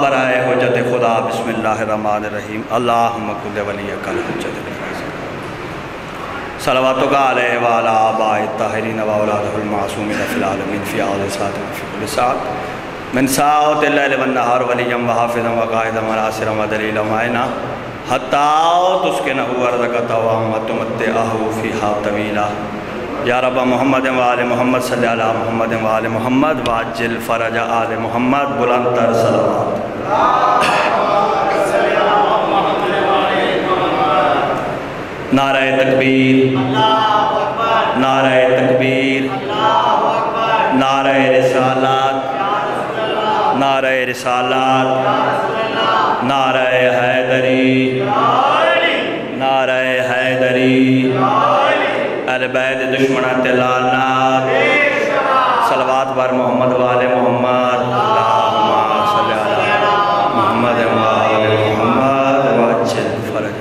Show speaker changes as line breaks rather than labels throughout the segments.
برائے حجت خدا، بسم اللہ الرحمن الرحیم۔ اللہم کل ولی کل حجت صلواتو کا علیہ وعلا آبائی الطاہرین و اولادہ المعصومین فی العالمین فی آل ساتھ و فی کل ساتھ من ساعت اللہ والنہار ولیم و حافظا و قائدا و ناصرا و دلیلا و معینا حتی تسکنہو ارزکتا و امتمتعہو فیہا طویلا۔ یا رب محمد و آل محمد صلی اللہ علیہ محمد و آل محمد واجل فرج آل محمد بلندر صلوات نعرہ تکبیر۔ نعرہ تکبیر۔ نعرہ رسالات۔ نعرہ رسالات۔ نعرہ حیدری۔ اہل بیت دشمنات لعنات صلوات بر محمد وآل محمد۔ اللہم صلی علی محمد وآل محمد۔ اچھا، واجل فرج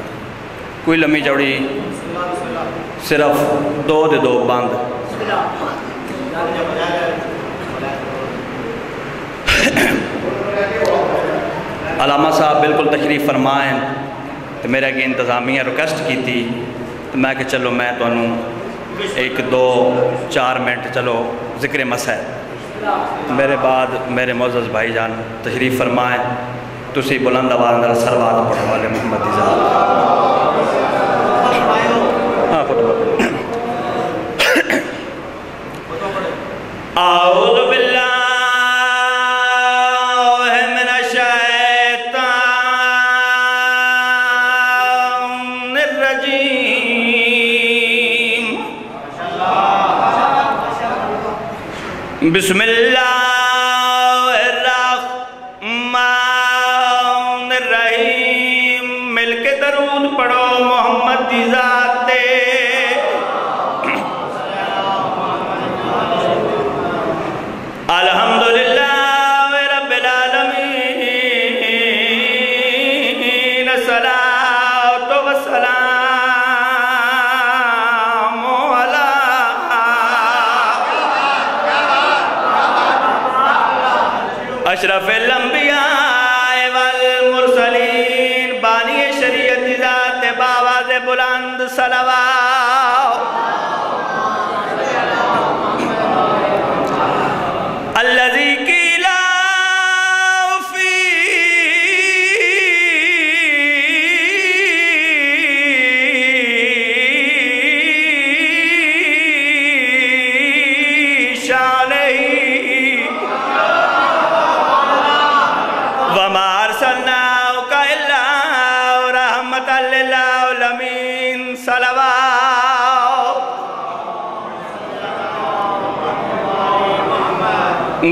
کوئی لمحی چوڑی؟ صرف دو دے دو، بند۔ علامہ صاحب بالکل تشریف فرمائیں۔ تو میرے اگے انتظامیہ ریکویسٹ کی تھی تو میں کہ چلو میں تو انہوں ایک دو چار منٹ چلو، ذکر مسئل میرے بعد میرے معزز بھائی جان، تشریف فرمائیں۔ تسی بلند آواز اندر سروات پڑھنے والے محمد ذات ہاں خطبہ اعوذ باللہ من الشیطان الرجیم۔ بسم اللہ الرحمن الرحیم۔ مل کے درود پڑھو محمد دی ذات اشرف الانبیاء والمرسلین بانی شریعت ذات باواز بلند صلوات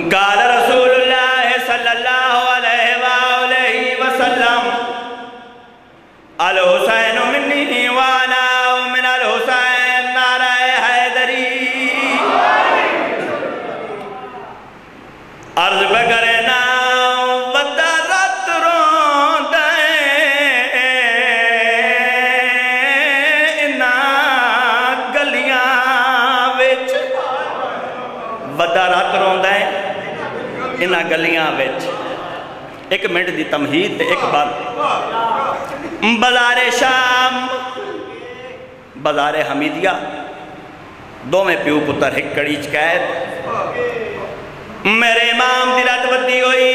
قال رسول الله صلى الله عليه وآله وسلم الحسين مني وانا من الحسين نعرہ حیدری. عرض بکرنا ودا رات رون دے گلیاں وچ ودا رات انہاں گلیاں وچ ایک منٹ دی تمہید تے ایک بند بازار شام بازار حمیدیہ دو میں پیو پتر ایک کڑی چکیت میرے امام دی رات ودی ہوئی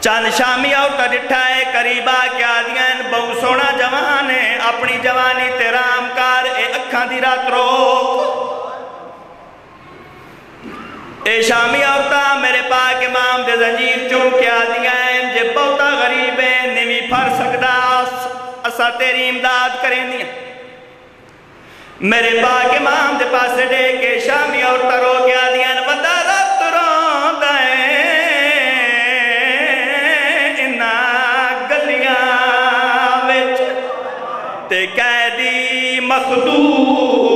چند شامی آؤتا ڈٹھا ہے قریبا کیا دیاں بہو سونا جوان ہے اپنی جوانی تیرام کار اے اکھاں دی رات روک اے شامی آؤتا میرے پاک امام دے زنجیر چون کیا دیاں جے بہتا غریب ہے نمی پھر سکدا، اسا تیری امداد کریں دیاں میرے پاک امام دے پاس ڈے کے شامی اور ترو گیا دیاں ودا رات رون دائیں انہا گلیاں وچ تے قیدی مخدوم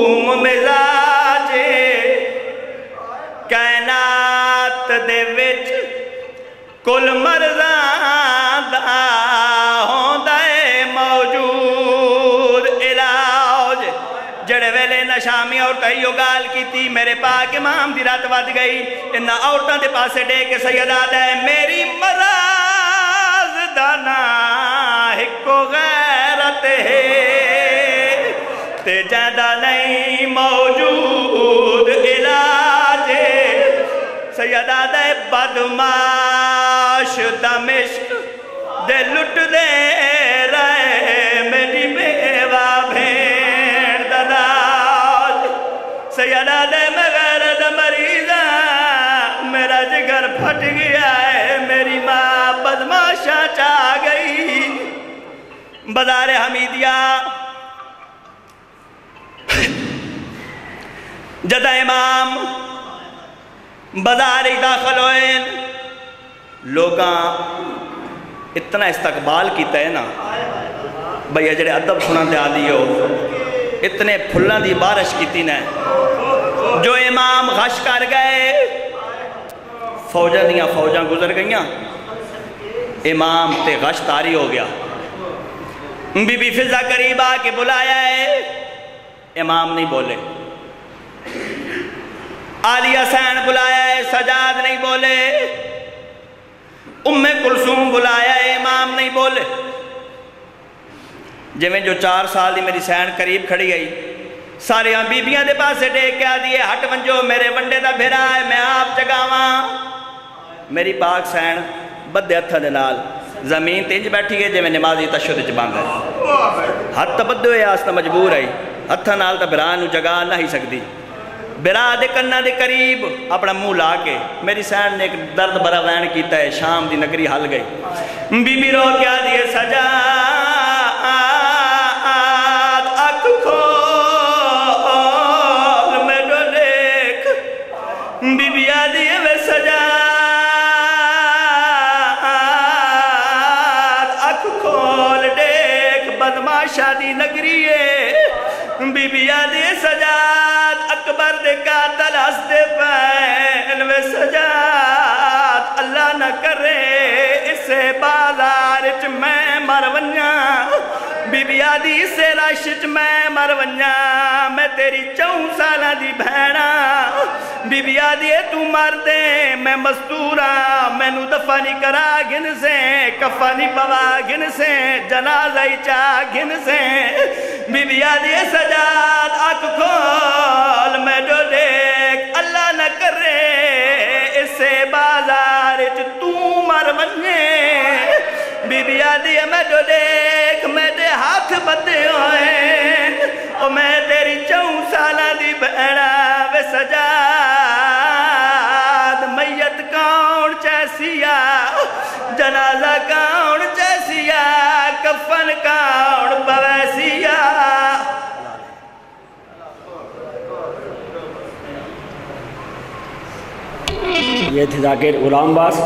کل مرزان دا ہوندا ہے موجود علاج۔ جڑے ویلے نشا اسلامی عورتیں ہی گال کی تھی میرے پاک امام دی رات ود گئی۔ انہا عورتوں دے پاسے ڈے کے سیدہ دے میری مراز دانا ہکو غیرت ہے۔ تے جیدہ نہیں موجود علاج سیدہ دے بدماش دمشق دے لٹ دے رہے میری بیوہ بھین دداج سیدہ دے مغیر دے مریضہ میرا جگر پھٹ گیا ہے۔ میری ماں بدماشا چاہ گئی۔ بازار حمیدیہ۔ جدہ امام بازار داخل ہوئے۔ لوگاں اتنا استقبال کیتا ہے نا۔ بھئی جڑے ادب سنن دے آدھی ہو، اتنے پھلن دی بارش کیتی نا جو امام غش کر گئے فوجہ دیاں فوجاں گزر گئیاں۔ امام تے غش تاری ہو گیا۔ بی بی فضا قریب آ کے بلایا ہے، امام نہیں بولے۔ آلی حسین بلایا ہے، سجاد نہیں بولے۔ ام کلثوم بلایا ہے، امام نہیں بولے۔ جی میں جو چار سال دی میری سین قریب کھڑی گئی سارے بیبیاں دے پاس سے ڈیک کیا دیئے، ہٹ منجو میرے ونڈے دا بھیرا ہے، میں آپ جگاواں۔ میری پاک سین بدے ہتھا دے نال زمین تینج بیٹھی گئے جی میں نمازی تشہد چبان گئے ہتھ بدے ہوئے آستا مجبور آئی ہتھا نال تا برانو جگا نہ ہی سکتی برا دے کنہ دے قریب اپنا مو لا کے میری سین نے ایک درد برا وین کیتا ہے، شام دی نگری حل گئی۔ بی بی رو کیا دیئے سجا اک کھول بی بی سجا بدماشا دی نگری ہے۔ بی بی اکبر دے قاتل ہستے پین وے سجاد اللہ نہ کرے اسے بالارچ میں مرونیاں بی بی آدھی اسے راشچ میں مرونیاں میں تیری چون سالہ دی بھینا بی بی آدھی تو مر دے میں مستورا میں نو دفانی کرا گن سے کفانی پوا گن سے، جنازہ چاہ گن سے بی بی آدھی سجاد اک کھول بازار تو مر بنے بی بی آدھی میں جو دیکھ میں دے ہاتھ بتے ہوئے او میں تیری چون سالہ دی بہنا بے سجاد میت کون چیسیا جنازہ کون
یہ تھے ذاکر غلام باس